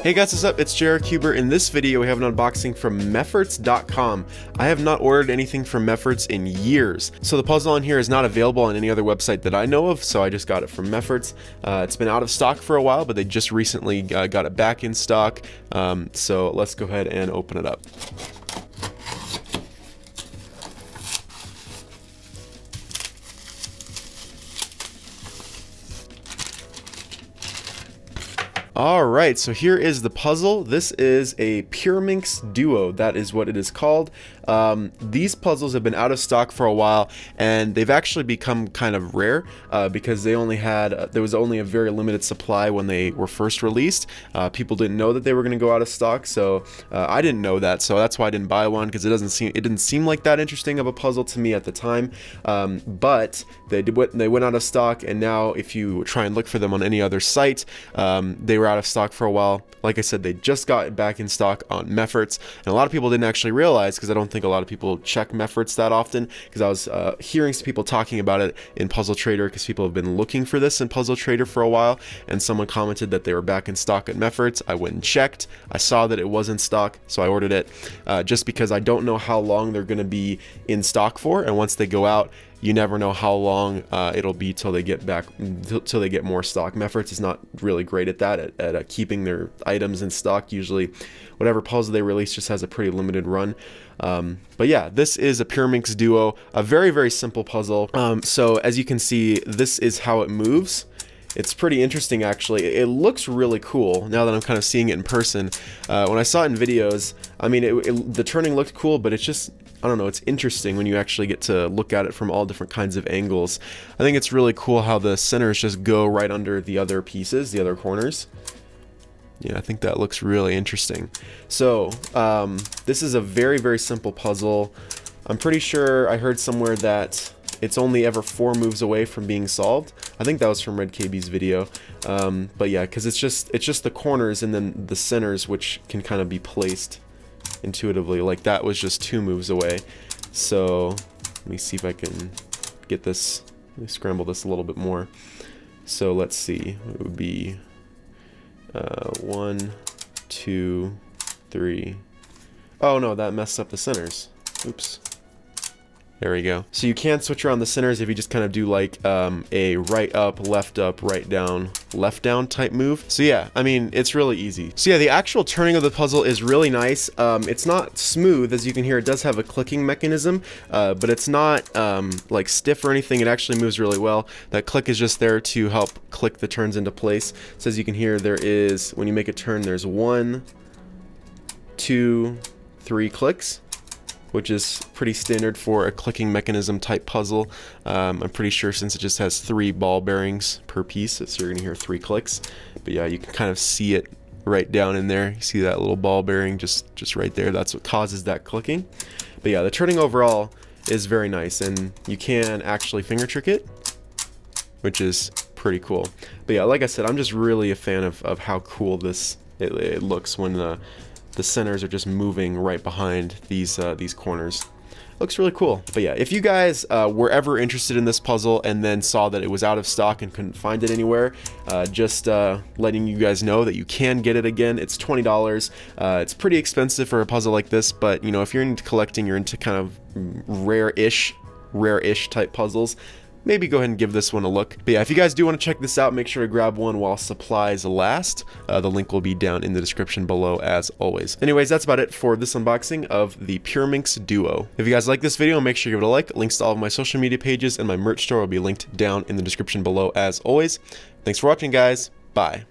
Hey guys, what's up? It's JR Cuber. In this video, we have an unboxing from Mefferts.com. I have not ordered anything from Mefferts in years, so the puzzle on here is not available on any other website that I know of, so I just got it from Mefferts. Uh, it's been out of stock for a while, but they just recently uh, got it back in stock, um, so let's go ahead and open it up. All right, so here is the puzzle. This is a Pyraminx Duo. That is what it is called. Um, these puzzles have been out of stock for a while, and they've actually become kind of rare uh, because they only had uh, there was only a very limited supply when they were first released. Uh, people didn't know that they were going to go out of stock, so uh, I didn't know that, so that's why I didn't buy one because it doesn't seem it didn't seem like that interesting of a puzzle to me at the time. Um, but they did they went out of stock, and now if you try and look for them on any other site, um, they were out of stock for a while. Like I said, they just got back in stock on Mefferts, and a lot of people didn't actually realize because I don't think a lot of people check Mefferts that often because I was uh, hearing some people talking about it in Puzzle Trader because people have been looking for this in Puzzle Trader for a while, and someone commented that they were back in stock at Mefferts. I went and checked. I saw that it was in stock, so I ordered it uh, just because I don't know how long they're going to be in stock for, and once they go out, you never know how long uh, it'll be till they get back till they get more stock. Mefferts is not really great at that at, at uh, keeping their items in stock. Usually whatever puzzle they release just has a pretty limited run. Um, but yeah this is a Pyraminx duo a very very simple puzzle. Um, so as you can see this is how it moves. It's pretty interesting actually. It looks really cool now that I'm kind of seeing it in person. Uh, when I saw it in videos, I mean, it, it, the turning looked cool, but it's just I don't know, it's interesting when you actually get to look at it from all different kinds of angles. I think it's really cool how the centers just go right under the other pieces, the other corners. Yeah, I think that looks really interesting. So, um, this is a very, very simple puzzle. I'm pretty sure I heard somewhere that it's only ever four moves away from being solved. I think that was from Red KB's video. Um, but yeah, because it's just it's just the corners and then the centers which can kind of be placed intuitively. Like that was just two moves away. So let me see if I can get this, let me scramble this a little bit more. So let's see, it would be uh, one, two, three. Oh no, that messed up the centers. Oops. There we go. So you can switch around the centers if you just kind of do like um, a right up, left up, right down, left down type move. So yeah, I mean, it's really easy. So yeah, the actual turning of the puzzle is really nice. Um, it's not smooth, as you can hear, it does have a clicking mechanism, uh, but it's not um, like stiff or anything. It actually moves really well. That click is just there to help click the turns into place. So as you can hear, there is, when you make a turn, there's one, two, three clicks which is pretty standard for a clicking mechanism type puzzle. Um, I'm pretty sure since it just has three ball bearings per piece, so you're to hear three clicks. But yeah, you can kind of see it right down in there. You see that little ball bearing just, just right there. That's what causes that clicking. But yeah, the turning overall is very nice, and you can actually finger trick it, which is pretty cool. But yeah, like I said, I'm just really a fan of, of how cool this it, it looks when the the centers are just moving right behind these uh, these corners. Looks really cool. But yeah, if you guys uh, were ever interested in this puzzle and then saw that it was out of stock and couldn't find it anywhere, uh, just uh, letting you guys know that you can get it again. It's $20. Uh, it's pretty expensive for a puzzle like this, but you know, if you're into collecting, you're into kind of rare-ish, rare-ish type puzzles, maybe go ahead and give this one a look. But yeah, if you guys do want to check this out, make sure to grab one while supplies last. Uh, the link will be down in the description below as always. Anyways, that's about it for this unboxing of the Pyraminx Duo. If you guys like this video, make sure you give it a like. Links to all of my social media pages and my merch store will be linked down in the description below as always. Thanks for watching, guys. Bye.